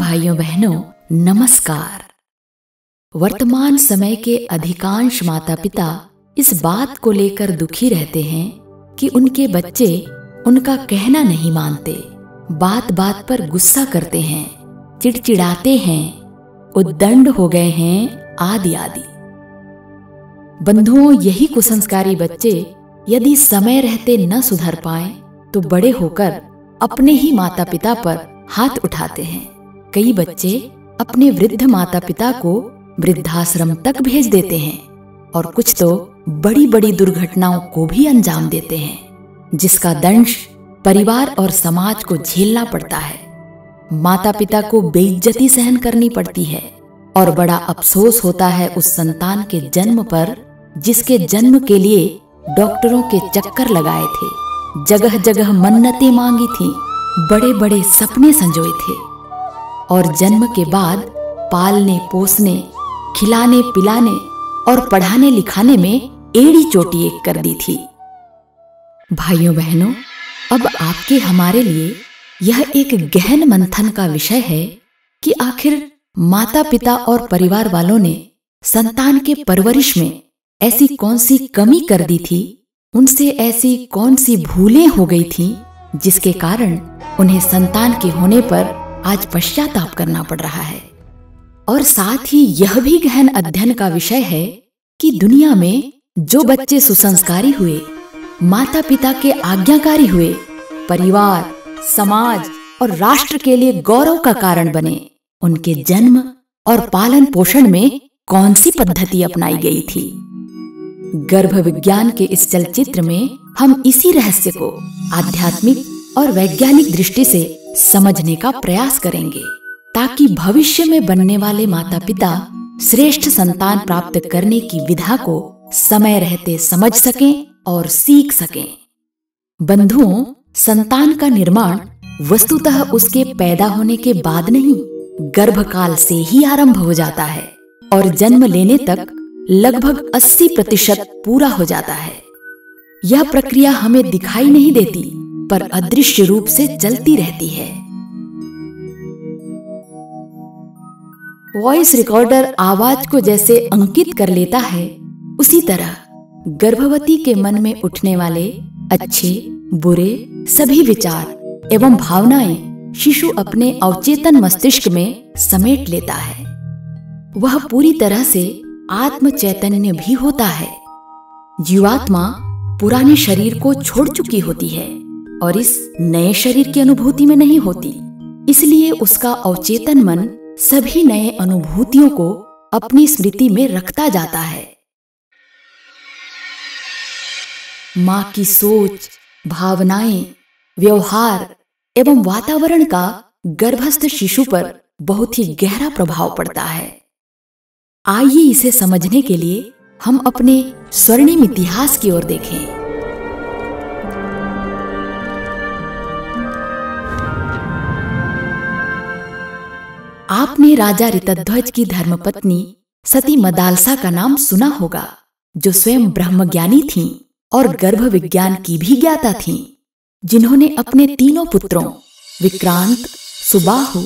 भाइयों बहनों नमस्कार। वर्तमान समय के अधिकांश माता पिता इस बात को लेकर दुखी रहते हैं कि उनके बच्चे उनका कहना नहीं मानते बात बात पर गुस्सा करते हैं, चिड़चिड़ाते हैं, उद्दंड हो गए हैं आदि आदि बंधुओं, यही कुसंस्कारी बच्चे यदि समय रहते न सुधर पाए तो बड़े होकर अपने ही माता पिता पर हाथ उठाते हैं। कई बच्चे अपने वृद्ध माता पिता को वृद्धाश्रम तक भेज देते हैं और कुछ तो बड़ी बड़ी दुर्घटनाओं को भी अंजाम देते हैं, जिसका दंश परिवार और समाज को झेलना पड़ता है। माता पिता को बेइज्जती सहन करनी पड़ती है और बड़ा अफसोस होता है उस संतान के जन्म पर, जिसके जन्म के लिए डॉक्टरों के चक्कर लगाए थे जगह जगह मन्नतें मांगी थी बड़े बड़े सपने संजोए थे। और जन्म के बाद पालने, पोसने, खिलाने, पिलाने और पढ़ाने, लिखाने में एड़ी चोटी एक कर दी थी। भाइयों, बहनों, अब आपके हमारे लिए यह एक गहन मंथन का विषय है कि आखिर माता पिता और परिवार वालों ने संतान के परवरिश में ऐसी कौन सी कमी कर दी थी? उनसे ऐसी कौन सी भूलें हो गई थी जिसके कारण उन्हें संतान के होने पर आज पश्चाताप करना पड़ रहा है। और साथ ही यह भी गहन अध्ययन का विषय है कि दुनिया में जो बच्चे सुसंस्कारी हुए माता पिता के आज्ञाकारी हुए, परिवार, समाज और राष्ट्र के लिए गौरव का कारण बने, उनके जन्म और पालन पोषण में कौन सी पद्धति अपनाई गई थी? गर्भ विज्ञान के इस चलचित्र में हम इसी रहस्य को आध्यात्मिक और वैज्ञानिक दृष्टि से समझने का प्रयास करेंगे, ताकि भविष्य में बनने वाले माता पिता श्रेष्ठ संतान प्राप्त करने की विधा को समय रहते समझ सकें और सीख सकें। बंधुओं, संतान का निर्माण वस्तुतः उसके पैदा होने के बाद नहीं, गर्भकाल से ही आरंभ हो जाता है और जन्म लेने तक लगभग 80 प्रतिशत पूरा हो जाता है। यह प्रक्रिया हमें दिखाई नहीं देती। पर अदृश्य रूप से चलती रहती है। वॉइस रिकॉर्डर आवाज़ को जैसे अंकित कर लेता है। उसी तरह गर्भवती के मन में उठने वाले अच्छे, बुरे सभी विचार एवं भावनाएँ शिशु अपने अवचेतन मस्तिष्क में समेट लेता है। वह पूरी तरह से आत्म चैतन्य भी होता है। जीवात्मा पुराने शरीर को छोड़ चुकी होती है। और इस नए शरीर की अनुभूति में नहीं होती। इसलिए उसका अवचेतन मन सभी नए अनुभूतियों को अपनी स्मृति में रखता जाता है। माँ की सोच, भावनाएँ, व्यवहार एवं वातावरण का गर्भस्थ शिशु पर बहुत ही गहरा प्रभाव पड़ता है। आइए इसे समझने के लिए हम अपने स्वर्णिम इतिहास की ओर देखें। आपने राजा ऋतध्वज की धर्मपत्नी सती मदालसा का नाम सुना होगा जो स्वयं ब्रह्मज्ञानी थीं और गर्भ विज्ञान की भी ज्ञाता थीं, जिन्होंने अपने तीनों पुत्रों विक्रांत सुबाहु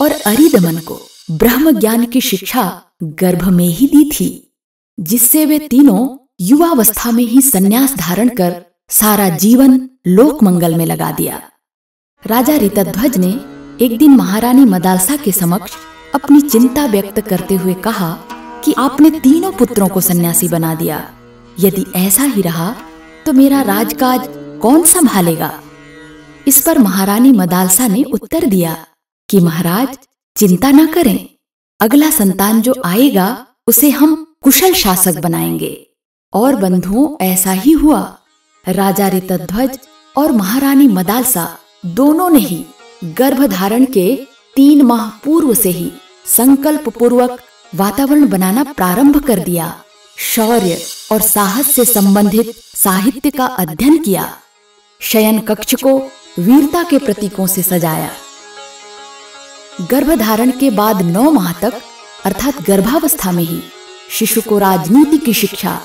और अरिदमन को ब्रह्म ज्ञान की शिक्षा गर्भ में ही दी थी जिससे वे तीनों युवावस्था में ही संन्यास धारण कर सारा जीवन लोक मंगल में लगा दिया। राजा ऋतध्वज ने एक दिन महारानी मदालसा के समक्ष अपनी चिंता व्यक्त करते हुए कहा कि आपने तीनों पुत्रों को सन्यासी बना दिया। यदि ऐसा ही रहा तो मेरा राजकाज कौन संभालेगा? इस पर महारानी मदालसा ने उत्तर दिया कि महाराज, चिंता न करें। अगला संतान जो आएगा, उसे हम कुशल शासक बनाएँगे। और बंधुओं, ऐसा ही हुआ। राजा ऋतध्वज और महारानी मदालसा दोनों ने ही गर्भधारण के तीन माह पूर्व से ही संकल्प पूर्वक वातावरण बनाना प्रारंभ कर दिया। शौर्य और साहस से संबंधित साहित्य का अध्ययन किया। शयन कक्ष को वीरता के प्रतीकों से सजाया। गर्भधारण के बाद नौ माह तक, अर्थात गर्भावस्था में ही, शिशु को राजनीति की शिक्षा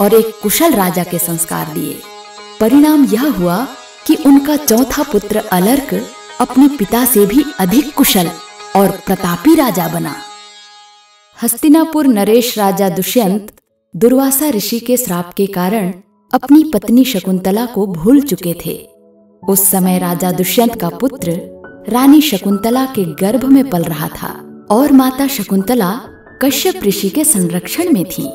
और एक कुशल राजा के संस्कार दिए। परिणाम यह हुआ कि उनका चौथा पुत्र अलर्क अपने पिता से भी अधिक कुशल और प्रतापी राजा बना। हस्तिनापुर नरेश राजा दुष्यंत दुर्वासा ऋषि के श्राप के कारण अपनी पत्नी शकुंतला को भूल चुके थे। उस समय राजा दुष्यंत का पुत्र रानी शकुंतला के गर्भ में पल रहा था और माता शकुंतला कश्यप ऋषि के संरक्षण में थी।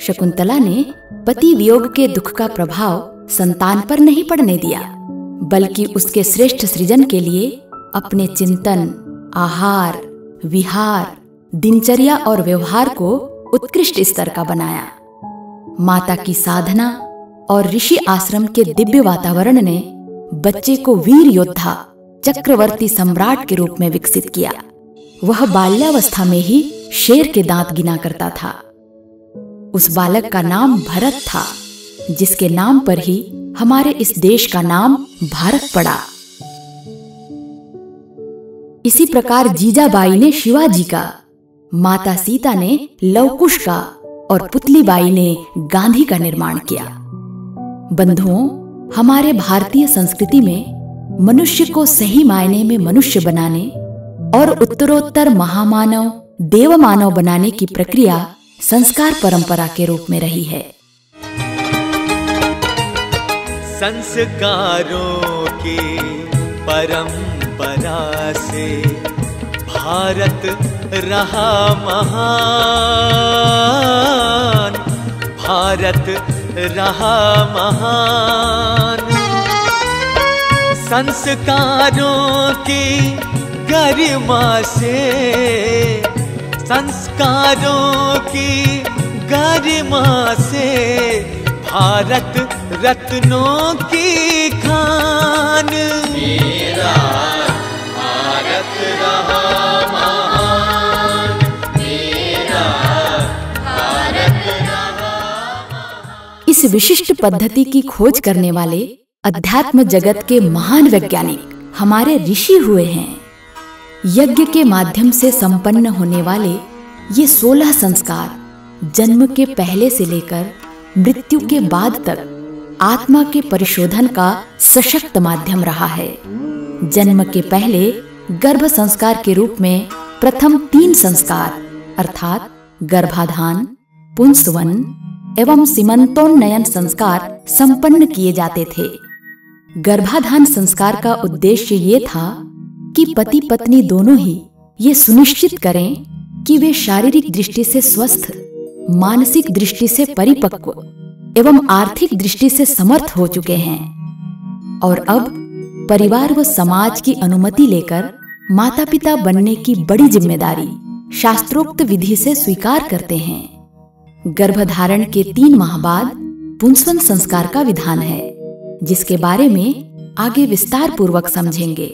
शकुंतला ने पति वियोग के दुख का प्रभाव संतान पर नहीं पड़ने दिया। बल्कि उसके श्रेष्ठ सृजन के लिए अपने चिंतन, आहार, विहार, दिनचर्या और व्यवहार को उत्कृष्ट स्तर का बनाया। माता की साधना और ऋषि आश्रम के दिव्य वातावरण ने बच्चे को वीर योद्धा, चक्रवर्ती सम्राट के रूप में विकसित किया। वह बाल्यावस्था में ही शेर के दांत गिना करता था। उस बालक का नाम भरत था, जिसके नाम पर ही हमारे इस देश का नाम भारत पड़ा। इसी प्रकार जीजाबाई ने शिवाजी का, माता सीता ने लवकुश का और पुतली बाई ने गांधी का निर्माण किया। बंधुओं, हमारे भारतीय संस्कृति में मनुष्य को सही मायने में मनुष्य बनाने और उत्तरोत्तर महामानव देव मानव बनाने की प्रक्रिया संस्कार परंपरा के रूप में रही है। संस्कारों की परंपरा से भारत रहा महान। भारत रहा महान। संस्कारों की गरिमा से संस्कारों की गरिमा से भारत रत्नों की खान। मेरा भारत रहा महान। मेरा भारत रहा इस विशिष्ट पद्धति की खोज करने वाले अध्यात्म जगत के महान वैज्ञानिक हमारे ऋषि हुए हैं। यज्ञ के माध्यम से संपन्न होने वाले ये सोलह संस्कार जन्म के पहले से लेकर मृत्यु के बाद तक आत्मा के परिशोधन का सशक्त माध्यम रहा है। जन्म के पहले गर्भ संस्कार के रूप में प्रथम तीन संस्कार, अर्थात गर्भाधान, पुंसवन एवं सीमंतोन्नयन संस्कार संपन्न किए जाते थे। गर्भाधान संस्कार का उद्देश्य ये था कि पति पत्नी दोनों ही ये सुनिश्चित करें कि वे शारीरिक दृष्टि से स्वस्थ, मानसिक दृष्टि से परिपक्व एवं आर्थिक दृष्टि से समर्थ हो चुके हैं। और अब परिवार व समाज की अनुमति लेकर माता पिता बनने की बड़ी ज़िम्मेदारी शास्त्रोक्त विधि से स्वीकार करते हैं। गर्भधारण के तीन माह बाद पुंसवन संस्कार का विधान है, जिसके बारे में आगे विस्तार पूर्वक समझेंगे।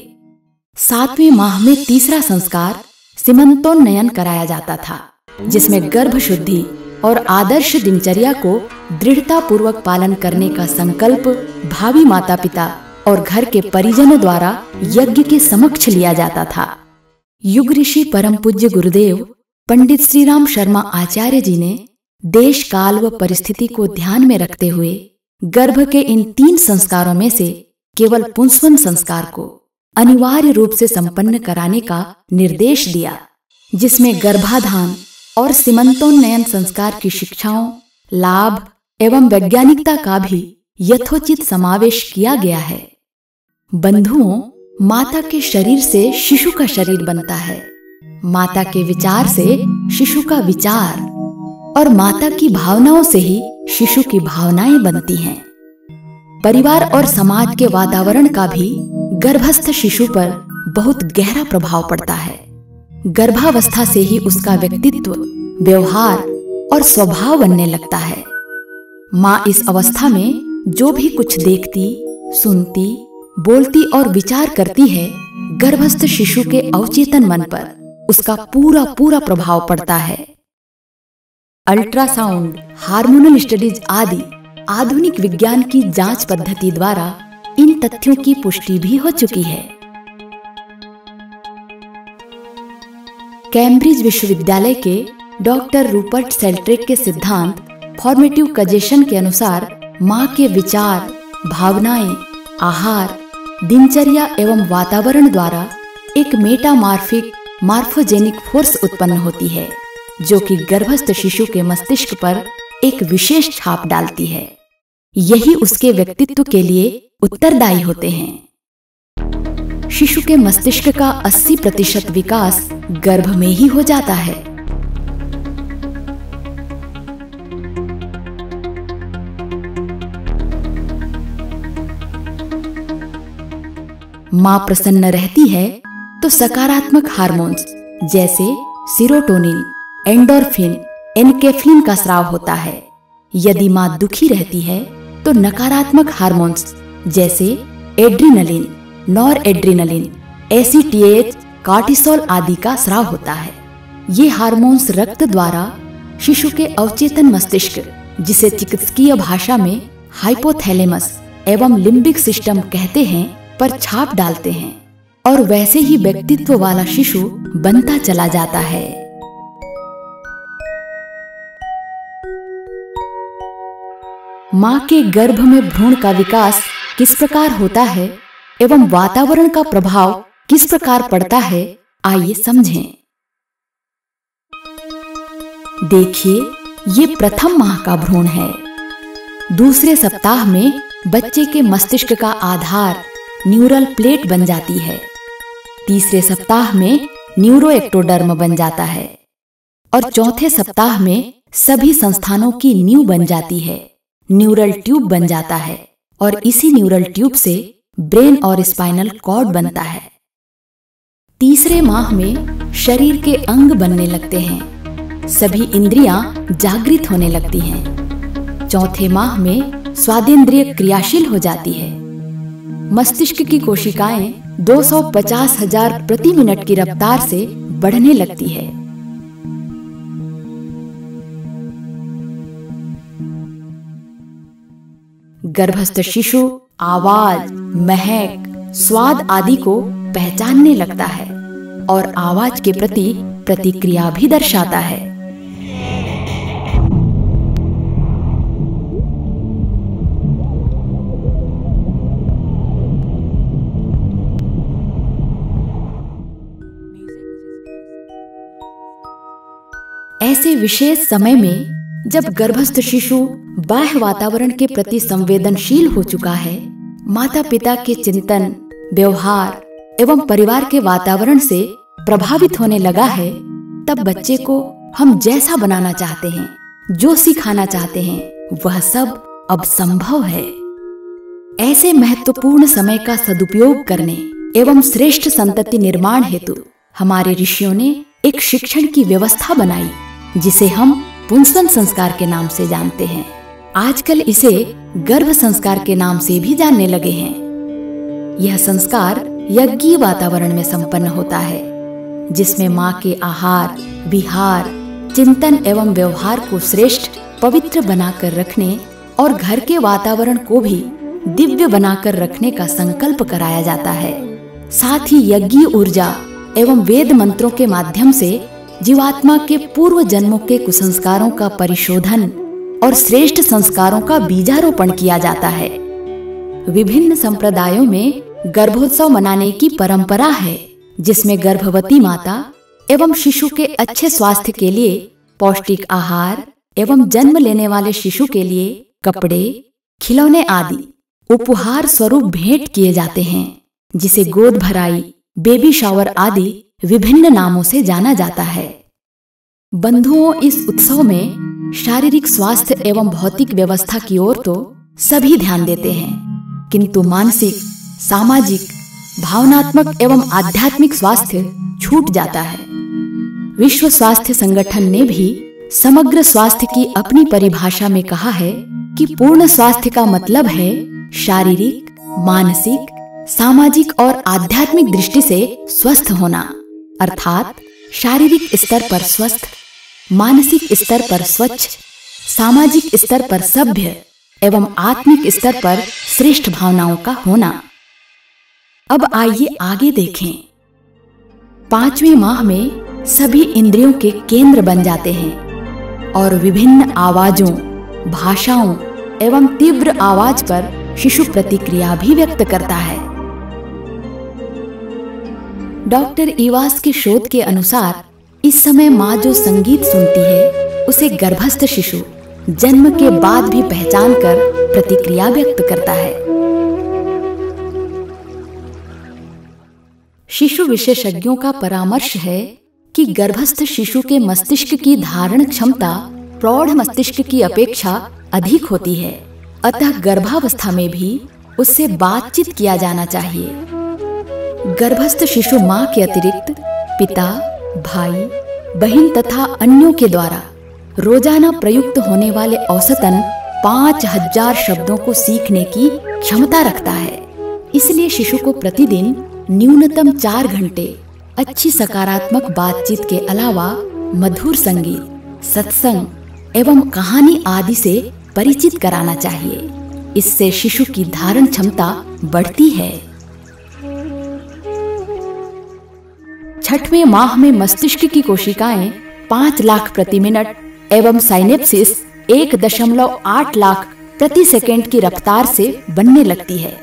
सातवें माह में तीसरा संस्कार सीमंतोन्नयन कराया जाता था, जिसमें गर्भ शुद्धि और आदर्श दिनचर्या को दृढ़ता पूर्वक पालन करने का संकल्प भावी माता पिता और घर के परिजनों द्वारा यज्ञ के समक्ष लिया जाता था। युग ऋषि परम पूज्य गुरुदेव, पंडित श्री राम शर्मा आचार्य जी ने देश काल व परिस्थिति को ध्यान में रखते हुए गर्भ के इन तीन संस्कारों में से केवल पुंसवन संस्कार को अनिवार्य रूप से संपन्न कराने का निर्देश दिया, जिसमें गर्भाधान और सीमंतोन्नयन संस्कार की शिक्षाओं, लाभ एवं वैज्ञानिकता का भी यथोचित समावेश किया गया है। बंधुओं, माता के शरीर से शिशु का शरीर बनता है। माता के विचार से शिशु का विचार और माता की भावनाओं से ही शिशु की भावनाएँ बनती हैं। परिवार और समाज के वातावरण का भी गर्भस्थ शिशु पर बहुत गहरा प्रभाव पड़ता है। गर्भावस्था से ही उसका व्यक्तित्व, व्यवहार और स्वभाव बनने लगता है। माँ इस अवस्था में जो भी कुछ देखती, सुनती, बोलती और विचार करती है, गर्भस्थ शिशु के अवचेतन मन पर उसका पूरा पूरा प्रभाव पड़ता है। अल्ट्रासाउंड, हार्मोनल स्टडीज़ आदि आधुनिक विज्ञान की जाँच पद्धति द्वारा इन तथ्यों की पुष्टि भी हो चुकी है। कैम्ब्रिज विश्वविद्यालय के डॉक्टर रूपर्ट सेल्ट्रिक के सिद्धांत फॉर्मेटिव कजेशन के अनुसार माँ के विचार, भावनाएँ, आहार, दिनचर्या एवं वातावरण द्वारा एक मेटामार्फिक मार्फोजेनिक फोर्स उत्पन्न होती है, जो कि गर्भस्थ शिशु के मस्तिष्क पर एक विशेष छाप डालती है। यही उसके व्यक्तित्व के लिए उत्तरदायी होते हैं। शिशु के मस्तिष्क का 80 प्रतिशत विकास गर्भ में ही हो जाता है। माँ प्रसन्न रहती है तो सकारात्मक हार्मोन्स जैसे सीरोटोनिन, एंडोरफिन, एनकेफ्लिन का स्राव होता है। यदि माँ दुखी रहती है तो नकारात्मक हार्मोन्स जैसे adrenaline nor adrenaline ACTH cortisol आदि का स्राव होता है। ये हार्मोन्स रक्त द्वारा शिशु के अवचेतन मस्तिष्क, जिसे चिकित्सकीय भाषा में हाइपोथैलेमस एवं लिम्बिक सिस्टम कहते हैं, पर छाप डालते हैं, और वैसे ही व्यक्तित्व वाला शिशु बनता चला जाता है। माँ के गर्भ में भ्रूण का विकास किस प्रकार होता है? एवं वातावरण का प्रभाव किस प्रकार पड़ता है, आइए समझें। देखिए, ये प्रथम माह का भ्रूण है। दूसरे सप्ताह में बच्चे के मस्तिष्क का आधार न्यूरल प्लेट बन जाती है। तीसरे सप्ताह में न्यूरो एक्टोडर्म बन जाता है। और चौथे सप्ताह में सभी संस्थानों की न्यू बन जाती है। न्यूरल ट्यूब बन जाता है। और इसी न्यूरल ट्यूब से ब्रेन और स्पाइनल कॉर्ड बनता है। तीसरे माह में शरीर के अंग बनने लगते हैं। सभी इंद्रियाँ जागृत होने लगती हैं। चौथे माह में स्वादेंद्रिय क्रियाशील हो जाती है। मस्तिष्क की कोशिकाएँ 250 हज़ार प्रति मिनट की रफ्तार से बढ़ने लगती है। गर्भस्थ शिशु आवाज़, महक, स्वाद आदि को पहचानने लगता है और आवाज़ के प्रति प्रतिक्रिया भी दर्शाता है। ऐसे विशेष समय में जब गर्भस्थ शिशु बाह्य वातावरण के प्रति संवेदनशील हो चुका है माता पिता के चिंतन, व्यवहार एवं परिवार के वातावरण से प्रभावित होने लगा है, तब बच्चे को हम जैसा बनाना चाहते हैं, जो सिखाना चाहते हैं, वह सब अब संभव है। ऐसे महत्वपूर्ण समय का सदुपयोग करने एवं श्रेष्ठ संतति निर्माण हेतु हमारे ऋषियों ने एक शिक्षण की व्यवस्था बनाई, जिसे हम पुंसन संस्कार के नाम से जानते हैं। आजकल इसे गर्भ संस्कार के नाम से भी जानने लगे हैं। यह संस्कार यज्ञीय वातावरण में संपन्न होता है, जिसमें माँ के आहार, विहार, चिंतन एवं व्यवहार को श्रेष्ठ, पवित्र बनाकर रखने और घर के वातावरण को भी दिव्य बनाकर रखने का संकल्प कराया जाता है। साथ ही यज्ञीय ऊर्जा एवं वेद मंत्रों के माध्यम से जीवात्मा के पूर्व जन्मों के कुसंस्कारों का परिशोधन और श्रेष्ठ संस्कारों का बीजारोपण किया जाता है। विभिन्न संप्रदायों में गर्भोत्सव मनाने की परंपरा है, जिसमें गर्भवती माता एवं शिशु के अच्छे स्वास्थ्य के लिए पौष्टिक आहार एवं जन्म लेने वाले शिशु के लिए कपड़े, खिलौने आदि उपहार स्वरूप भेंट किए जाते हैं, जिसे गोद भराई, बेबी शावर आदि विभिन्न नामों से जाना जाता है। बंधुओं, इस उत्सव में शारीरिक स्वास्थ्य एवं भौतिक व्यवस्था की ओर तो सभी ध्यान देते हैं, किंतु मानसिक, सामाजिक, भावनात्मक एवं आध्यात्मिक स्वास्थ्य छूट जाता है। विश्व स्वास्थ्य संगठन ने भी समग्र स्वास्थ्य की अपनी परिभाषा में कहा है कि पूर्ण स्वास्थ्य का मतलब है शारीरिक, मानसिक, सामाजिक और आध्यात्मिक दृष्टि से स्वस्थ होना। अर्थात शारीरिक स्तर पर स्वस्थ, मानसिक स्तर पर स्वच्छ, सामाजिक स्तर पर सभ्य एवं आत्मिक स्तर पर श्रेष्ठ भावनाओं का होना। अब आइए आगे देखें। पाँचवें माह में सभी इंद्रियों के केंद्र बन जाते हैं और विभिन्न आवाजों, भाषाओं एवं तीव्र आवाज़ पर शिशु प्रतिक्रिया भी व्यक्त करता है। डॉक्टर इवास के शोध के अनुसार, इस समय माँ जो संगीत सुनती है, उसे गर्भस्थ शिशु जन्म के बाद भी पहचान कर प्रतिक्रिया व्यक्त करता है। शिशु विशेषज्ञों का परामर्श है कि गर्भस्थ शिशु के मस्तिष्क की धारण क्षमता, प्रौढ़ मस्तिष्क की अपेक्षा अधिक होती है। अतः गर्भावस्था में भी उससे बातचीत किया जाना चाहिए। गर्भस्थ शिशु माँ के अतिरिक्त पिता, भाई, बहन तथा अन्यों के द्वारा रोज़ाना प्रयुक्त होने वाले औसतन पाँच हज़ार शब्दों को सीखने की क्षमता रखता है। इसलिए शिशु को प्रतिदिन न्यूनतम चार घंटे अच्छी सकारात्मक बातचीत के अलावा मधुर संगीत, सत्संग एवं कहानी आदि से परिचित कराना चाहिए। इससे शिशु की धारण क्षमता बढ़ती है। छठवें माह में मस्तिष्क की कोशिकाएँ पाँच लाख प्रति मिनट एवं साइनेप्सिस एक दशमलव आठ लाख प्रति सेकंड की रफ्तार से बनने लगती है।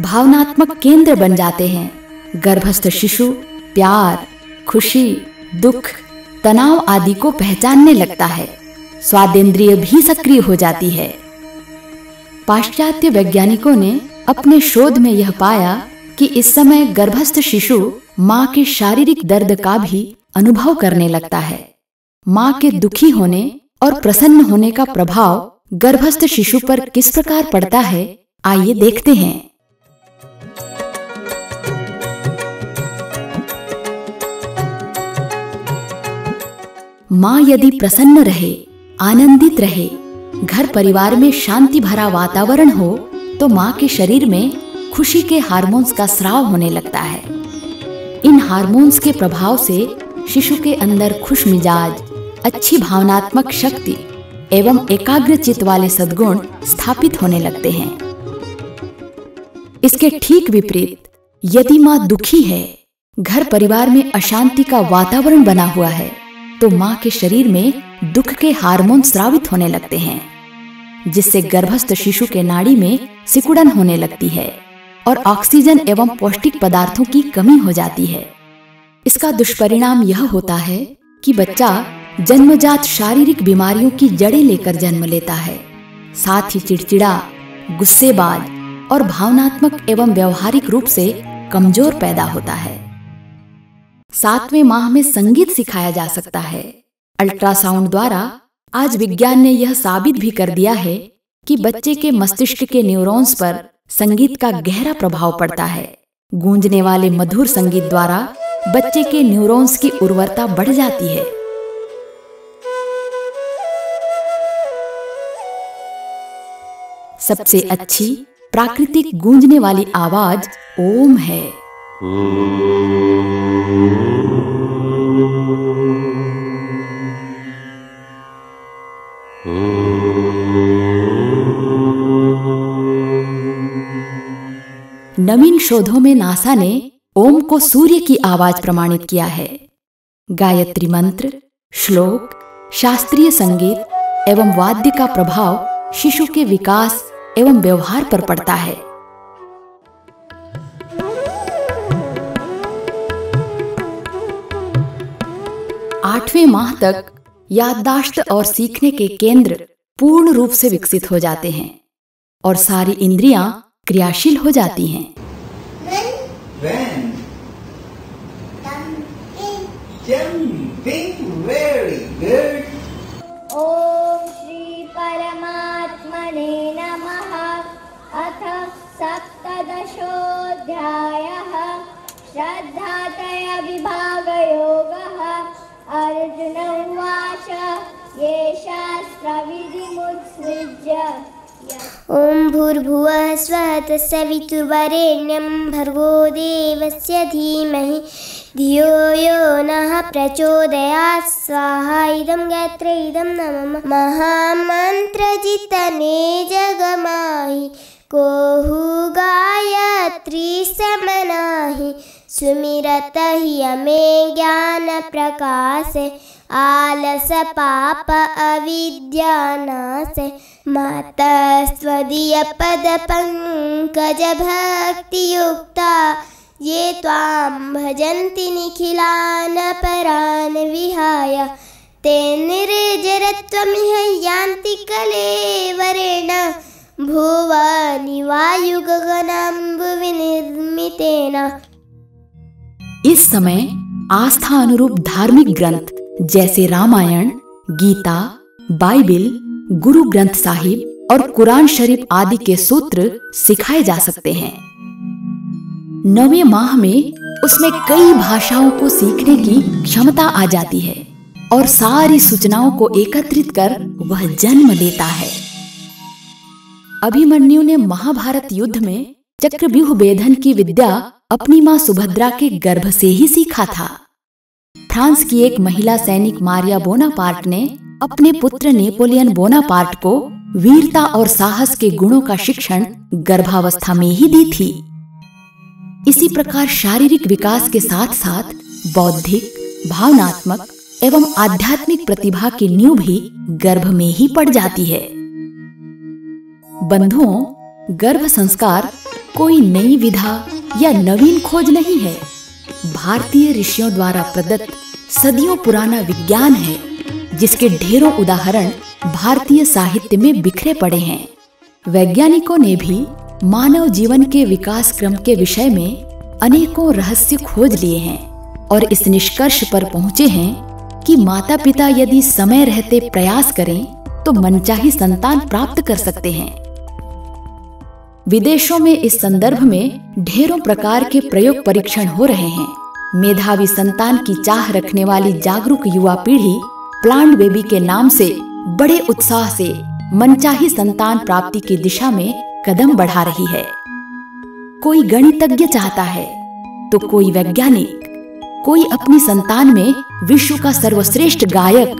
भावनात्मक केंद्र बन जाते हैं। गर्भस्थ शिशु, प्यार, खुशी, दुख, तनाव आदि को पहचानने लगता है। स्वादेंद्रिय भी सक्रिय हो जाती है। पाश्चात्य वैज्ञानिकों ने अपने शोध में यह पाया कि इस समय गर्भस्थ शिशु माँ के शारीरिक दर्द का भी अनुभव करने लगता है। माँ के दुखी होने और प्रसन्न होने का प्रभाव गर्भस्थ शिशु पर किस प्रकार पड़ता है, आइए देखते हैं। माँ यदि प्रसन्न रहे, आनंदित रहे, घर परिवार में शांति भरा वातावरण हो तो माँ के शरीर में खुशी के हार्मोन्स का स्राव होने लगता है। इन हार्मोन्स के प्रभाव से शिशु के अंदर खुश मिजाज, अच्छी भावनात्मक शक्ति एवं एकाग्र चित्त वाले सद्गुण स्थापित होने लगते हैं। इसके ठीक विपरीत, यदि माँ दुखी है, घर परिवार में अशांति का वातावरण बना हुआ है तो माँ के शरीर में दुख के हार्मोन स्रावित होने लगते हैं, जिससे गर्भस्थ शिशु के नाड़ी में सिकुड़न होने लगती है। और ऑक्सीजन एवं पौष्टिक पदार्थों की कमी हो जाती है। इसका दुष्परिणाम यह होता है कि बच्चा जन्मजात शारीरिक बीमारियों की जड़ें लेकर जन्म लेता है। साथ ही चिड़चिड़ा, गुस्सेबाज और भावनात्मक एवं व्यवहारिक रूप से कमज़ोर पैदा होता है। सातवें माह में संगीत सिखाया जा सकता है। अल्ट्रासाउंड द्वारा आज विज्ञान ने यह साबित भी कर दिया है कि बच्चे के मस्तिष्क के न्यूरॉन्स पर संगीत का गहरा प्रभाव पड़ता है। गूंजने वाले मधुर संगीत द्वारा बच्चे के न्यूरॉन्स की उर्वरता बढ़ जाती है। सबसे अच्छी प्राकृतिक गूंजने वाली आवाज़ ओम है। नवीन शोधों में नासा ने ओम को सूर्य की आवाज़ प्रमाणित किया है। गायत्री मंत्र, श्लोक, शास्त्रीय संगीत एवं वाद्य का प्रभाव शिशु के विकास एवं व्यवहार पर पड़ता है। आठवें माह तक याददाश्त और सीखने के केंद्र पूर्ण रूप से विकसित हो जाते हैं और सारी इंद्रियाँ क्रियाशील हो जाती हैं When? Jumping. Very good. ॐ श्री परमात्मने नमः अथ सप्तदशोऽध्यायः श्रद्धात्रयविभागयोगः अर्जुन उवाच ये शास्त्रविधिमुत्सृज्य ॐ भूर्भुवः स्वः तत्सवितुर्वरेण्यं भर्गो देवस्य धीमहि। धियो यो नः प्रचोदयात्। स्वाहा इदं गात्रे इदं नमः। महामन्त्रजितने जगमाहि। कोहु गायत्री समनाहि। सुमिरत ही हमें ज्ञान प्रकाश। आलस पाप अविद्या माता युक्ता ये त्वां भजन्ति निखिलान् परान् विहाय ते निर्जरत्वमिह यान्ति कलेवरेण। भुवनि वायुगगनाम्बुविनिर्मितेन इस समय आस्था अनुरूप धार्मिक ग्रंथ जैसे रामायण, गीता, बाइबिल गुरु ग्रंथ साहिब और कुरान शरीफ आदि के सूत्र सिखाए जा सकते हैं। नवे माह में उसमें कई भाषाओं को सीखने की क्षमता आ जाती है और सारी सूचनाओं को एकत्रित कर वह जन्म लेता है। अभिमन्यु ने महाभारत युद्ध में चक्रव्यूह वेधन की विद्या अपनी माँ सुभद्रा के गर्भ से ही सीखा था। फ्रांस की एक महिला सैनिक मारिया बोनापार्ट ने अपने पुत्र नेपोलियन बोनापार्ट को वीरता और साहस के गुणों का शिक्षण गर्भावस्था में ही दी थी। इसी प्रकार शारीरिक विकास के साथ साथ बौद्धिक, भावनात्मक एवं आध्यात्मिक प्रतिभा की नींव भी गर्भ में ही पड़ जाती है। बंधुओं, गर्भ संस्कार कोई नई विधा या नवीन खोज नहीं है। भारतीय ऋषियों द्वारा प्रदत्त सदियों पुराना विज्ञान है। जिसके ढेरों उदाहरण भारतीय साहित्य में बिखरे पड़े हैं। वैज्ञानिकों ने भी मानव जीवन के विकास क्रम के विषय में अनेकों रहस्य खोज लिए हैं और इस निष्कर्ष पर पहुँचे हैं कि माता पिता यदि समय रहते प्रयास करें तो मनचाही संतान प्राप्त कर सकते हैं। विदेशों में इस संदर्भ में ढेरों प्रकार के प्रयोग परीक्षण हो रहे हैं। मेधावी संतान की चाह रखने वाली जागरूक युवा पीढ़ी प्लांट बेबी के नाम से, बड़े उत्साह से, मनचाही संतान प्राप्ति की दिशा में कदम बढ़ा रही है। कोई गणितज्ञ चाहता है तो कोई वैज्ञानिक, कोई अपनी संतान में विश्व का सर्वश्रेष्ठ गायक,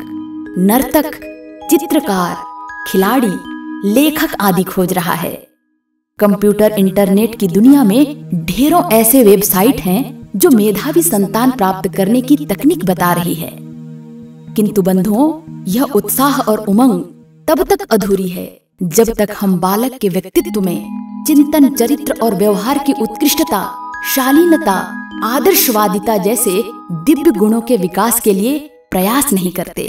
नर्तक, चित्रकार, खिलाड़ी, लेखक आदि खोज रहा है। कंप्यूटर इंटरनेट की दुनिया में ढेरों ऐसे वेबसाइट हैं, जो मेधावी संतान प्राप्त करने की तकनीक बता रही है। किंतु बंधुओं, यह उत्साह और उमंग तब तक अधूरी है, जब तक हम बालक के व्यक्तित्व में चिंतन, चरित्र और व्यवहार की उत्कृष्टता, शालीनता, आदर्शवादिता जैसे दिव्य गुणों के विकास के लिए प्रयास नहीं करते।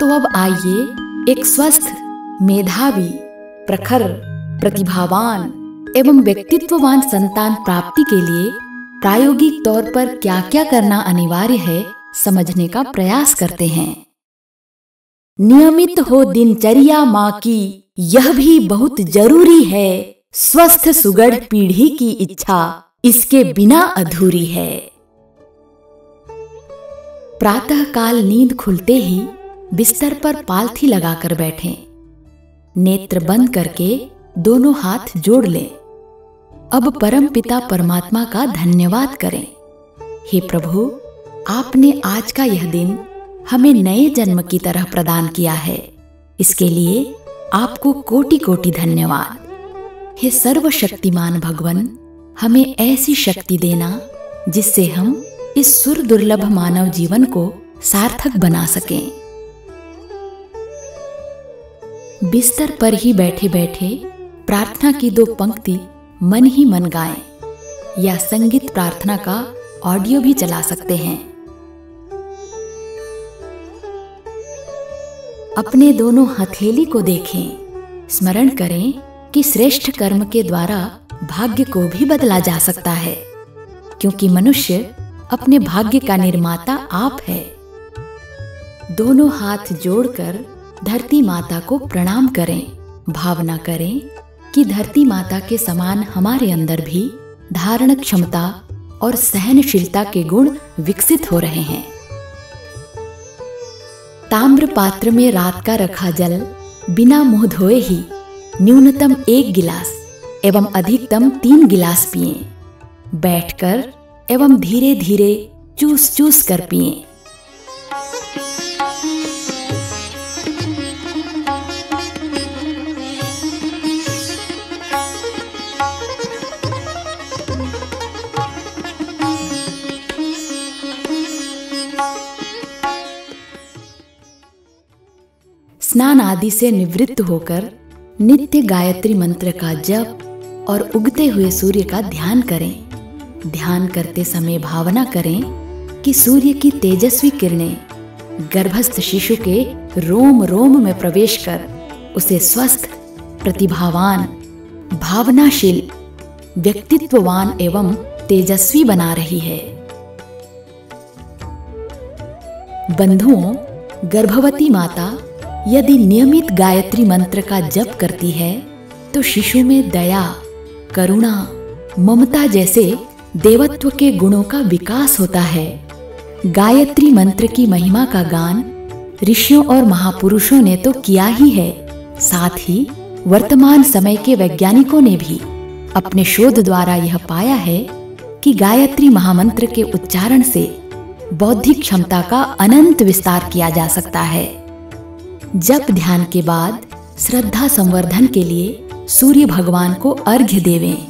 तो अब आइए एक स्वस्थ, मेधावी, प्रखर, प्रतिभावान एवं व्यक्तित्ववान संतान प्राप्ति के लिए प्रायोगिक तौर पर क्या क्या करना अनिवार्य है, समझने का प्रयास करते हैं। नियमित हो दिनचर्या माँ की, यह भी बहुत ज़रूरी है। स्वस्थ सुगढ़ पीढ़ी की इच्छा, इसके बिना अधूरी है। प्रातः काल नींद खुलते ही बिस्तर पर पालथी लगाकर बैठें। नेत्र बंद करके दोनों हाथ जोड़ लें। अब परम पिता परमात्मा का धन्यवाद करें। हे प्रभु, आपने आज का यह दिन हमें नए जन्म की तरह प्रदान किया है। इसके लिए आपको कोटि कोटि धन्यवाद। हे सर्वशक्तिमान भगवान, हमें ऐसी शक्ति देना जिससे हम इस सुर दुर्लभ मानव जीवन को सार्थक बना सकें। बिस्तर पर ही बैठे बैठे प्रार्थना की दो पंक्ति मन ही मन गाएँ। या संगीत प्रार्थना का ऑडियो भी चला सकते हैं। अपने दोनों हथेली को देखें। स्मरण करें कि श्रेष्ठ कर्म के द्वारा भाग्य को भी बदला जा सकता है। क्योंकि मनुष्य अपने भाग्य का निर्माता आप है। दोनों हाथ जोड़कर धरती माता को प्रणाम करें, भावना करें कि धरती माता के समान हमारे अंदर भी धारण क्षमता और सहनशीलता के गुण विकसित हो रहे हैं। ताम्र पात्र में रात का रखा जल बिना मुँह धोए ही न्यूनतम एक गिलास एवं अधिकतम तीन गिलास पिए। बैठकर एवं धीरे धीरे चूस चूस कर पिए। स्नान आदि से निवृत्त होकर नित्य गायत्री मंत्र का जप और उगते हुए सूर्य का ध्यान करें। ध्यान करते समय भावना करें कि सूर्य की तेजस्वी किरणें गर्भस्थ शिशु के रोम रोम में प्रवेश कर उसे स्वस्थ, प्रतिभावान, भावनाशील, व्यक्तित्ववान एवं तेजस्वी बना रही है। बंधुओं, गर्भवती माता यदि नियमित गायत्री मंत्र का जप करती है तो शिशु में दया, करुणा, ममता जैसे देवत्व के गुणों का विकास होता है। गायत्री मंत्र की महिमा का गान ऋषियों और महापुरुषों ने तो किया ही है। साथ ही, वर्तमान समय के वैज्ञानिकों ने भी अपने शोध द्वारा यह पाया है कि गायत्री महामंत्र के उच्चारण से बौद्धिक क्षमता का अनंत विस्तार किया जा सकता है। जप ध्यान के बाद श्रद्धा संवर्धन के लिए सूर्य भगवान को अर्घ्य देवें।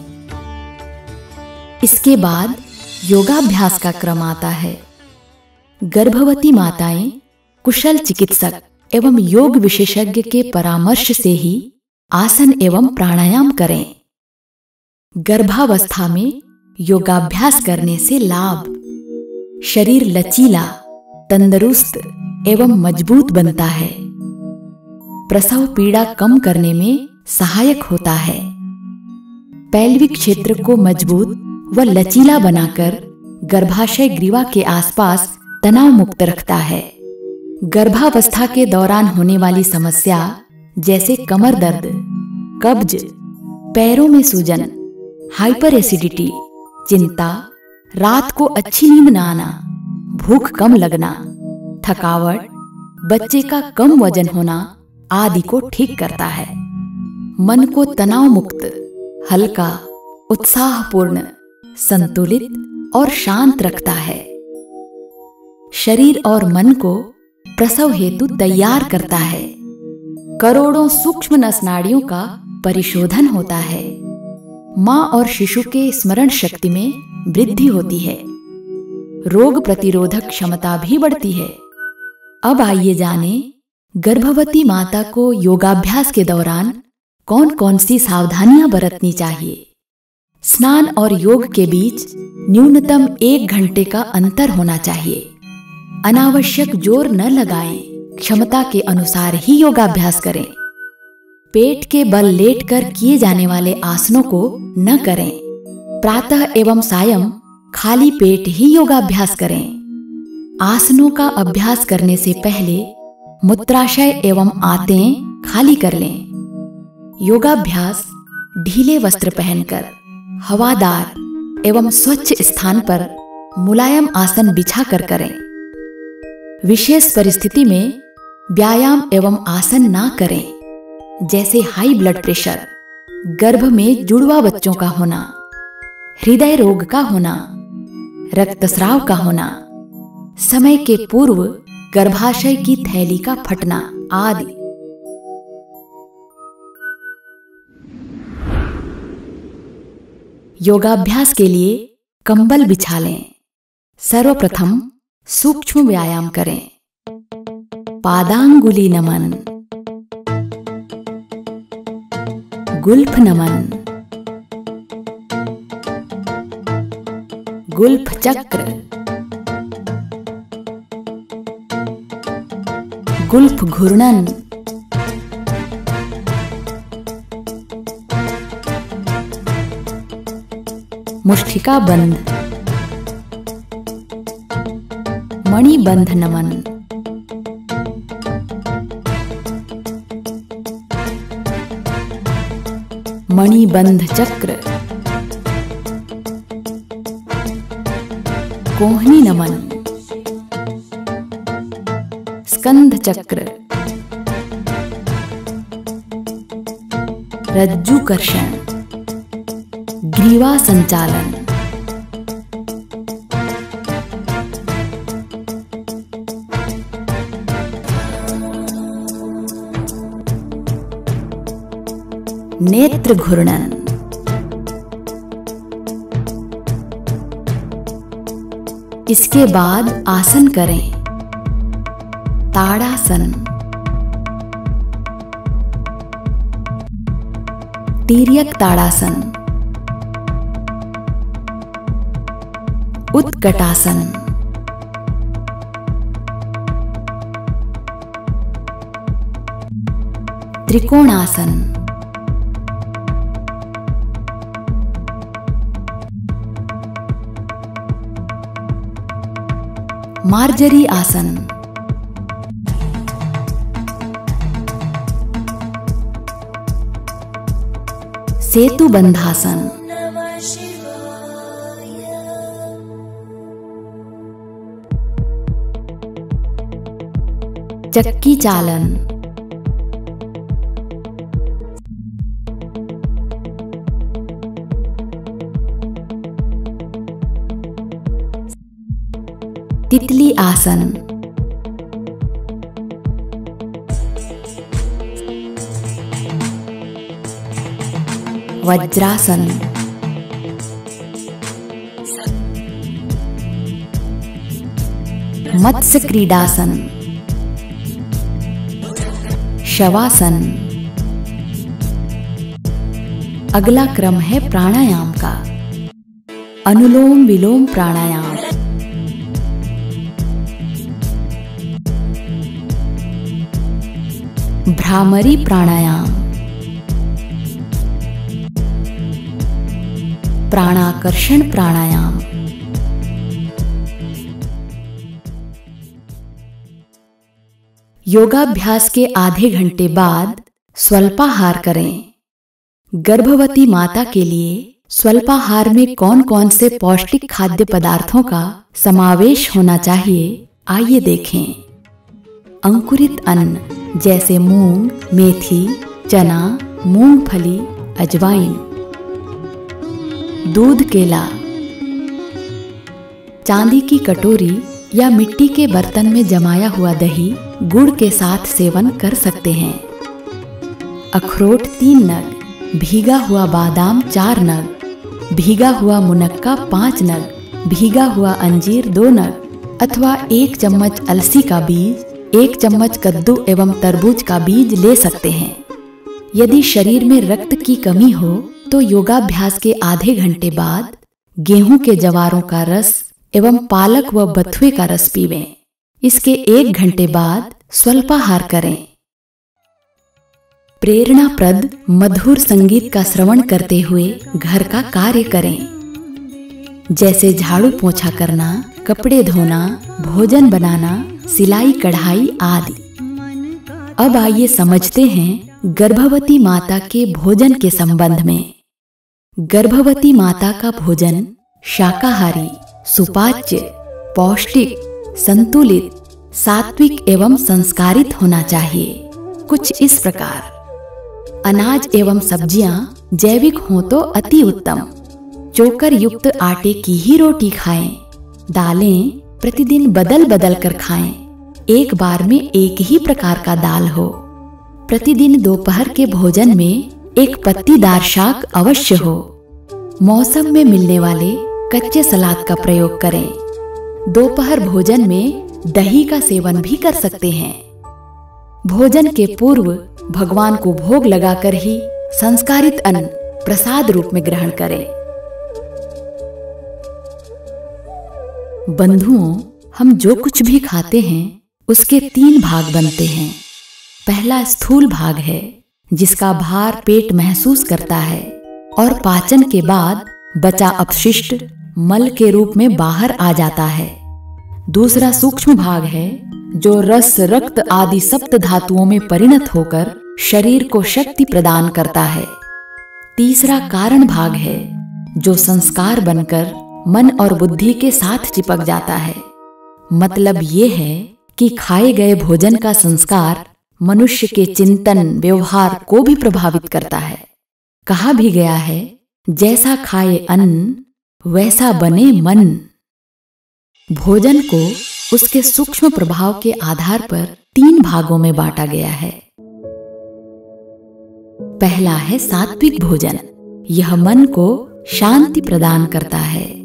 इसके बाद योगाभ्यास का क्रम आता है। गर्भवती माताएँ, कुशल चिकित्सक एवं योग विशेषज्ञ के परामर्श से ही आसन एवं प्राणायाम करें। गर्भावस्था में योगाभ्यास करने से लाभ। शरीर लचीला, तंदुरुस्त एवं मज़बूत बनता है। प्रसव पीड़ा कम करने में सहायक होता है। पैल्विक क्षेत्र को मज़बूत व लचीला बनाकर गर्भाशय ग्रीवा के आसपास तनाव मुक्त रखता है। गर्भावस्था के दौरान होने वाली समस्या जैसे कमर दर्द, कब्ज, पैरों में सूजन, हाइपर एसिडिटी, चिंता, रात को अच्छी नींद न आना, भूख कम लगना, थकावट, बच्चे का कम वज़न होना आदि को ठीक करता है। मन को तनाव मुक्त हल्का, उत्साहपूर्ण, संतुलित और शांत रखता है। शरीर और मन को प्रसव हेतु तैयार करता है। करोड़ों सूक्ष्म नसनाड़ियों का परिशोधन होता है। माँ और शिशु के स्मरण शक्ति में वृद्धि होती है। रोग प्रतिरोधक क्षमता भी बढ़ती है। अब आइए जाने गर्भवती माता को योगाभ्यास के दौरान कौन कौन सी सावधानियाँ बरतनी चाहिए? स्नान और योग के बीच न्यूनतम एक घंटे का अंतर होना चाहिए। अनावश्यक ज़ोर न लगाएँ, क्षमता के अनुसार ही योगाभ्यास करें। पेट के बल लेटकर किए जाने वाले आसनों को न करें। प्रातः एवं सायं खाली पेट ही योगाभ्यास करें। आसनों का अभ्यास करने से पहले मूत्राशय एवं आते खाली कर लें। योगाभ्यास, ढीले वस्त्र पहनकर, हवादार एवं स्वच्छ स्थान पर मुलायम आसन बिछा कर। करें विशेष परिस्थिति में व्यायाम एवं आसन ना करें, जैसे हाई ब्लड प्रेशर गर्भ में जुड़वा बच्चों का होना, हृदय रोग का होना, रक्तस्राव का होना। समय के पूर्व गर्भाशय की थैली का फटना आदि। योगाभ्यास के लिए कंबल बिछा लें। सर्वप्रथम सूक्ष्म व्यायाम करें। पादांगुली नमन। गुल्फ नमन। गुल्फ चक्र। गुल्फ घूर्णन। मुष्टिका बंध मणिबंध नमन मणिबंध चक्र। कोहनी नमन। स्कंध चक्र रज्जु कर्षण ग्रीवा संचालन नेत्र घूर्णन इसके बाद आसन करें। ताड़ासन तीर्यक ताड़ासन उत्कटासन त्रिकोणासन मार्जरी आसन सेतु बंधासन। चक्की चालन। तितली आसन। वज्रासन। मत्स्य क्रीडासन शवासन। अगला क्रम है प्राणायाम का। अनुलोम विलोम प्राणायाम। भ्रामरी प्राणायाम। प्राणाकर्षण प्राणायाम। योगाभ्यास के आधे घंटे बाद स्वल्पाहार करें। गर्भवती माता के लिए स्वल्पाहार में कौन कौन से पौष्टिक खाद्य पदार्थों का समावेश होना चाहिए, आइए देखें। अंकुरित अन्न, जैसे मूंग, मेथी, चना, मूंगफली, अजवाइन। दूध केला। चांदी की कटोरी या मिट्टी के बर्तन में जमाया हुआ दही गुड़ के साथ सेवन कर सकते हैं। अखरोट तीन नग, भीगा हुआ बादाम चार नग, भीगा हुआ मुनक्का पाँच नग, भीगा हुआ अंजीर दो नग अथवा एक चम्मच अलसी का बीज, एक चम्मच कद्दू एवं तरबूज का बीज ले सकते हैं। यदि शरीर में रक्त की कमी हो तो योगाभ्यास के आधे घंटे बाद गेहूँ के जवारों का रस एवं पालक व बथुए का रस पीवें। इसके एक घंटे बाद स्वल्पाहार करें। प्रेरणाप्रद मधुर संगीत का श्रवण करते हुए घर का कार्य करें। जैसे झाड़ू पोछा करना, कपड़े धोना, भोजन बनाना, सिलाई, कढ़ाई आदि। अब आइए समझते हैं गर्भवती माता के भोजन के संबंध में। गर्भवती माता का भोजन शाकाहारी, सुपाच्य, पौष्टिक, संतुलित, सात्विक एवं संस्कारित होना चाहिए। कुछ इस प्रकार। अनाज एवं सब्ज़ियाँ जैविक हों तो अति उत्तम। चोकर युक्त आटे की ही रोटी खाएँ। दालें प्रतिदिन बदल बदल कर खाएँ। एक बार में एक ही प्रकार का दाल हो। प्रतिदिन दोपहर के भोजन में एक पत्तीदार शाक अवश्य हो। मौसम में मिलने वाले कच्चे सलाद का प्रयोग करें। दोपहर भोजन में दही का सेवन भी कर सकते हैं। भोजन के पूर्व भगवान को भोग लगाकर ही संस्कारित अन्न प्रसाद रूप में ग्रहण करें। बंधुओं, हम जो कुछ भी खाते हैं, उसके तीन भाग बनते हैं। पहला स्थूल भाग है, जिसका भार पेट महसूस करता है। और पाचन के बाद बचा अपशिष्ट मल के रूप में बाहर आ जाता है। दूसरा सूक्ष्म भाग है, जो रस, रक्त आदि सप्त धातुओं में परिणत होकर शरीर को शक्ति प्रदान करता है। तीसरा कारण भाग है, जो संस्कार बनकर मन और बुद्धि के साथ चिपक जाता है। मतलब ये है कि खाए गए भोजन का संस्कार मनुष्य के चिंतन, व्यवहार को भी प्रभावित करता है। कहा भी गया है, जैसा खाए अन्न, वैसा बने मन। भोजन को उसके सूक्ष्म प्रभाव के आधार पर तीन भागों में बांटा गया है। पहला है सात्विक भोजन। यह मन को शांति प्रदान करता है।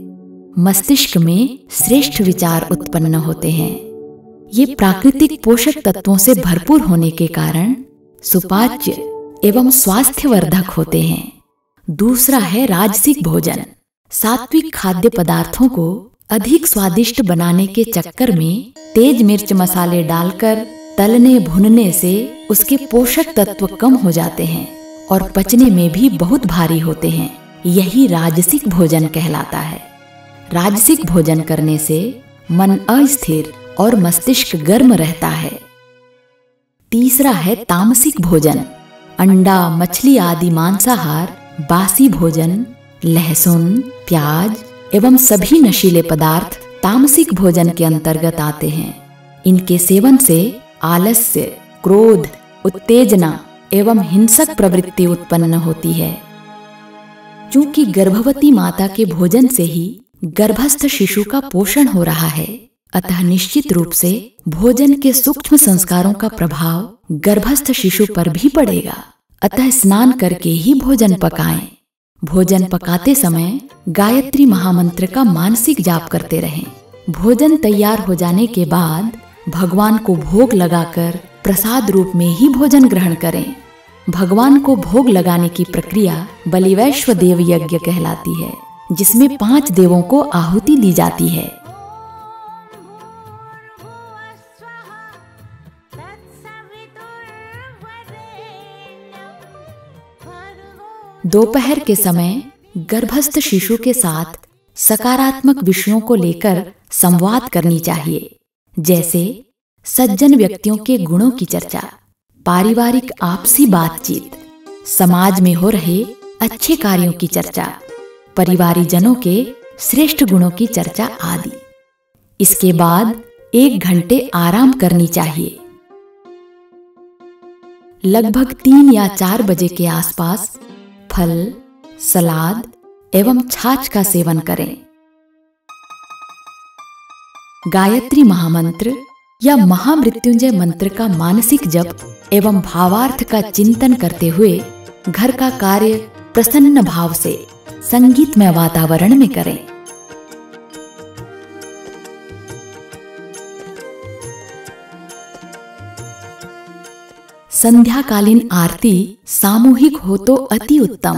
मस्तिष्क में श्रेष्ठ विचार उत्पन्न होते हैं। ये प्राकृतिक पोषक तत्वों से भरपूर होने के कारण सुपाच्य एवं स्वास्थ्यवर्धक होते हैं। दूसरा है राजसिक भोजन। सात्विक खाद्य पदार्थों को अधिक स्वादिष्ट बनाने के चक्कर में तेज मिर्च मसाले डालकर, तलने भुनने से उसके पोषक तत्व कम हो जाते हैं और पचने में भी बहुत भारी होते हैं। यही राजसिक भोजन कहलाता है। राजसिक भोजन करने से मन अस्थिर और मस्तिष्क गर्म रहता है। तीसरा है तामसिक भोजन। अंडा, मछली आदि, मांसाहार, बासी भोजन, लहसुन, प्याज एवं सभी नशीले पदार्थ तामसिक भोजन के अंतर्गत आते हैं। इनके सेवन से आलस्य, क्रोध, उत्तेजना एवं हिंसक प्रवृत्ति उत्पन्न होती है। चूँकि गर्भवती माता के भोजन से ही गर्भस्थ शिशु का पोषण हो रहा है अतः निश्चित रूप से भोजन के सूक्ष्म संस्कारों का प्रभाव गर्भस्थ शिशु पर भी पड़ेगा। अतः स्नान करके ही भोजन पकाएँ। भोजन पकाते समय गायत्री महामंत्र का मानसिक जाप करते रहें। भोजन तैयार हो जाने के बाद भगवान को भोग लगाकर प्रसाद रूप में ही भोजन ग्रहण करें। भगवान को भोग लगाने की प्रक्रिया बलिवैश्व देव यज्ञ कहलाती है, जिसमें पाँच देवों को आहुति दी जाती है। दोपहर के समय गर्भस्थ शिशु के साथ सकारात्मक विषयों को लेकर संवाद करनी चाहिए, जैसे सज्जन व्यक्तियों के गुणों की चर्चा, पारिवारिक आपसी बातचीत, समाज में हो रहे अच्छे कार्यों की चर्चा, परिवारीजनों के श्रेष्ठ गुणों की चर्चा आदि। इसके बाद एक घंटे आराम करनी चाहिए। लगभग तीन या चार बजे के आसपास फल, सलाद एवं छाछ का सेवन करें। गायत्री महामंत्र या महामृत्युंजय मंत्र का मानसिक जप एवं भावार्थ का चिंतन करते हुए घर का कार्य प्रसन्न भाव से संगीतमय वातावरण में करें। संध्याकालीन आरती सामूहिक हो तो अति उत्तम।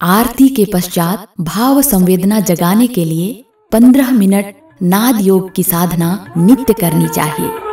आरती के पश्चात भाव संवेदना जगाने के लिए पंद्रह मिनट नाद योग की साधना नित्य करनी चाहिए।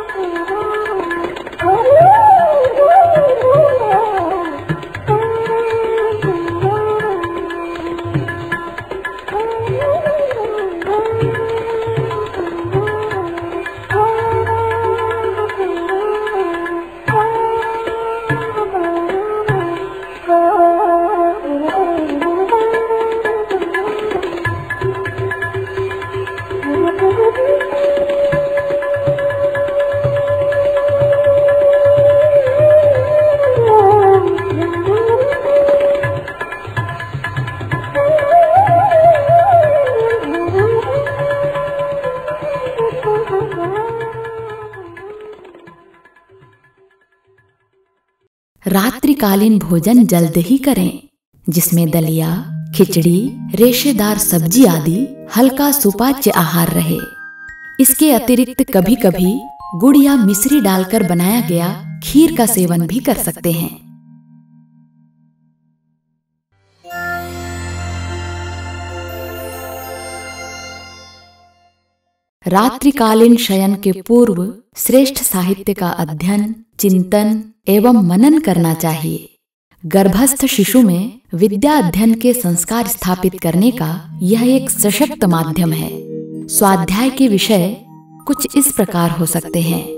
रात्रिकालीन भोजन जल्द ही करें, जिसमें दलिया, खिचड़ी, रेशेदार सब्ज़ी आदि हल्का सुपाच्य आहार रहे। इसके अतिरिक्त कभी कभी गुड़ या मिश्री डालकर बनाया गया खीर का सेवन भी कर सकते हैं। रात्रिकालीन शयन के पूर्व श्रेष्ठ साहित्य का अध्ययन, चिंतन एवं मनन करना चाहिए। गर्भस्थ शिशु में विद्या अध्ययन के संस्कार स्थापित करने का यह एक सशक्त माध्यम है। स्वाध्याय के विषय कुछ इस प्रकार हो सकते हैं।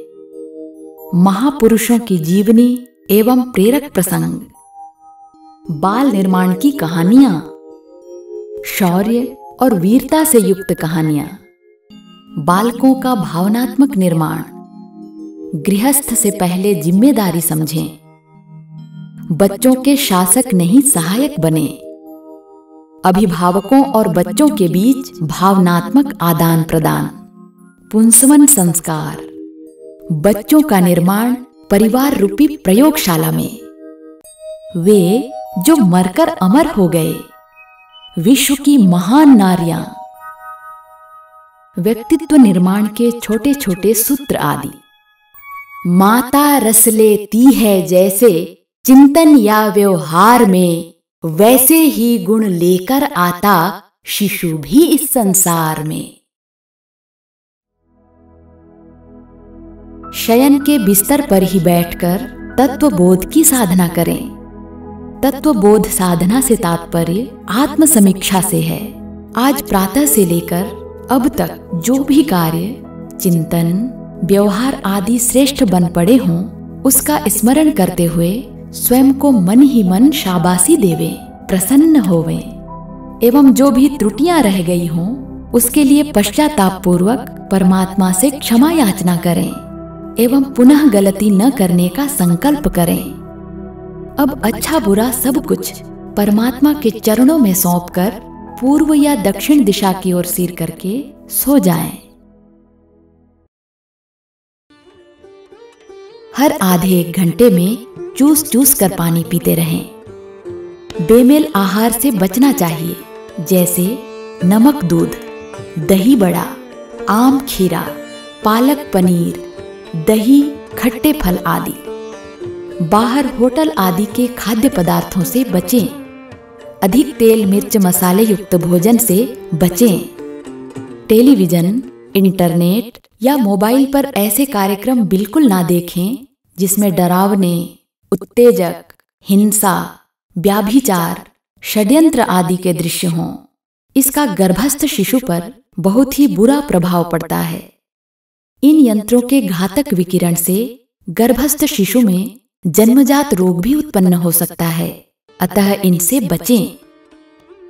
महापुरुषों की जीवनी एवं प्रेरक प्रसंग। बाल निर्माण की कहानियाँ। शौर्य और वीरता से युक्त कहानियाँ। बालकों का भावनात्मक निर्माण। गृहस्थ से पहले ज़िम्मेदारी समझें। बच्चों के शासक नहीं सहायक बने। अभिभावकों और बच्चों के बीच भावनात्मक आदान प्रदान। पुंसवन संस्कार। बच्चों का निर्माण परिवार रूपी प्रयोगशाला में। वे जो मरकर अमर हो गए। विश्व की महान नारियाँ। व्यक्तित्व निर्माण के छोटे छोटे सूत्र आदि। माता रस लेती है जैसे चिंतन या व्यवहार में, वैसे ही गुण लेकर आता शिशु भी इस संसार में। शयन के बिस्तर पर ही बैठकर तत्व बोध की साधना करें। तत्व बोध साधना से तात्पर्य आत्म समीक्षा से है। आज प्रातः से लेकर अब तक जो भी कार्य, चिंतन व्यवहार आदि श्रेष्ठ बन पड़े हों, उसका स्मरण करते हुए स्वयं को मन ही मन शाबाशी देवे, प्रसन्न होवे एवं जो भी त्रुटियाँ रह गई हों, उसके लिए पश्चाताप पूर्वक परमात्मा से क्षमा याचना करें, एवं पुनः गलती न करने का संकल्प करें अब अच्छा बुरा सब कुछ परमात्मा के चरणों में सौंपकर पूर्व या दक्षिण दिशा की ओर सिर करके सो जाएँ। हर आधे एक घंटे में चूस चूस कर पानी पीते रहें। बेमेल आहार से बचना चाहिए, जैसे नमक दूध, दही बड़ा, आम खीरा, पालक पनीर, दही, खट्टे फल आदि। बाहर होटल आदि के खाद्य पदार्थों से बचें। अधिक तेल मिर्च मसाले युक्त भोजन से बचें। टेलीविज़न इंटरनेट या मोबाइल पर ऐसे कार्यक्रम बिल्कुल ना देखें, जिसमें डरावने, उत्तेजक, हिंसा, व्याभिचार, षड्यंत्र आदि के दृश्य हों। इसका गर्भस्थ शिशु पर बहुत ही बुरा प्रभाव पड़ता है। इन यंत्रों के घातक विकिरण से गर्भस्थ शिशु में जन्मजात रोग भी उत्पन्न हो सकता है, अतः इनसे बचें।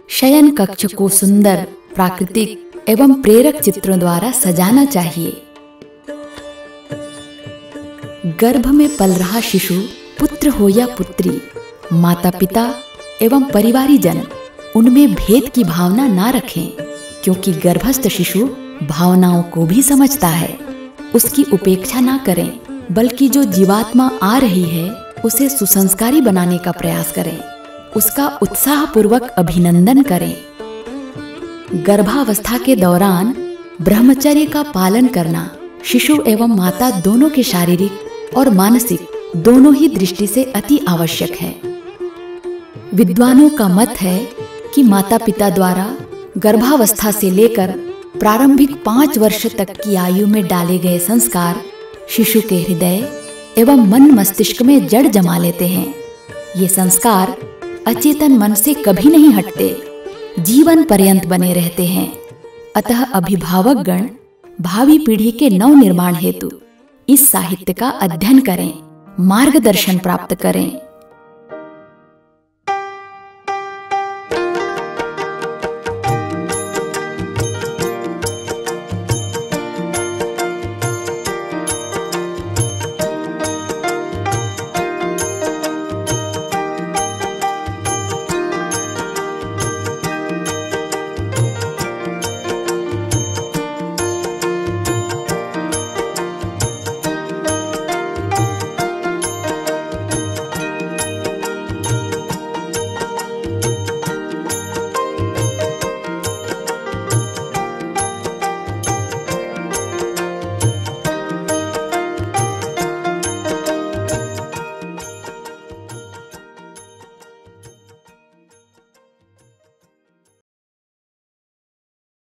शयन कक्ष को सुंदर, प्राकृतिक एवं प्रेरक चित्रों द्वारा सजाना चाहिए। गर्भ में पल रहा शिशु, पुत्र हो या पुत्री माता पिता एवं परिवारी जन उनमें भेद की भावना ना रखें, क्योंकि गर्भस्थ शिशु भावनाओं को भी समझता है। उसकी उपेक्षा ना करें, बल्कि जो जीवात्मा आ रही है, उसे सुसंस्कारी बनाने का प्रयास करें। उसका उत्साह पूर्वक अभिनंदन करें। गर्भावस्था के दौरान ब्रह्मचर्य का पालन करना, शिशु एवं माता दोनों के शारीरिक और मानसिक दोनों ही दृष्टि से अति आवश्यक है। विद्वानों का मत है कि माता पिता द्वारा गर्भावस्था से लेकर प्रारंभिक पाँच वर्ष तक की आयु में डाले गए संस्कार शिशु के हृदय एवं मन मस्तिष्क में जड़ जमा लेते हैं। ये संस्कार अचेतन मन से कभी नहीं हटते। जीवन पर्यंत बने रहते हैं। अतः अभिभावक गण भावी पीढ़ी के नव निर्माण हेतु इस साहित्य का अध्ययन करें, मार्गदर्शन प्राप्त करें।